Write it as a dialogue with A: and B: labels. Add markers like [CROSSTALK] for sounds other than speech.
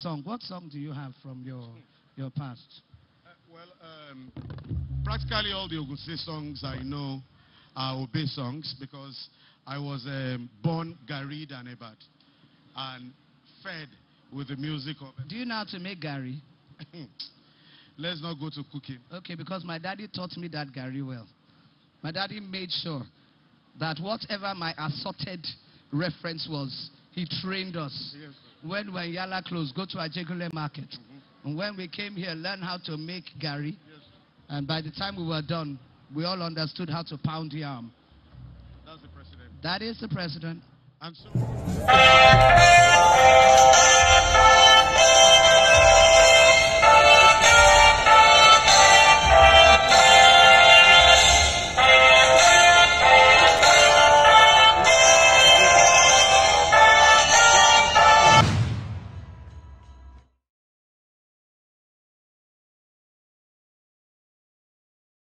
A: song. What song do you have from your your past?
B: Uh, well, um, practically all the Ogun State songs I know are Obey songs because I was um, born Gary and and fed with the music of.
A: Do you know how to make garri? [LAUGHS]
B: Let's not go to cooking.
A: Okay, because my daddy taught me that garri well. My daddy made sure that whatever my assorted reference was, he trained us.
B: Yes,
A: when we were in Yala Close, go to Ajegunle Market.
B: Mm-hmm.
A: And when we came here, learn how to make garri.
B: Yes,
A: And by the time we were done, we all understood how to pound yam.
B: that's the president.
A: That is the president.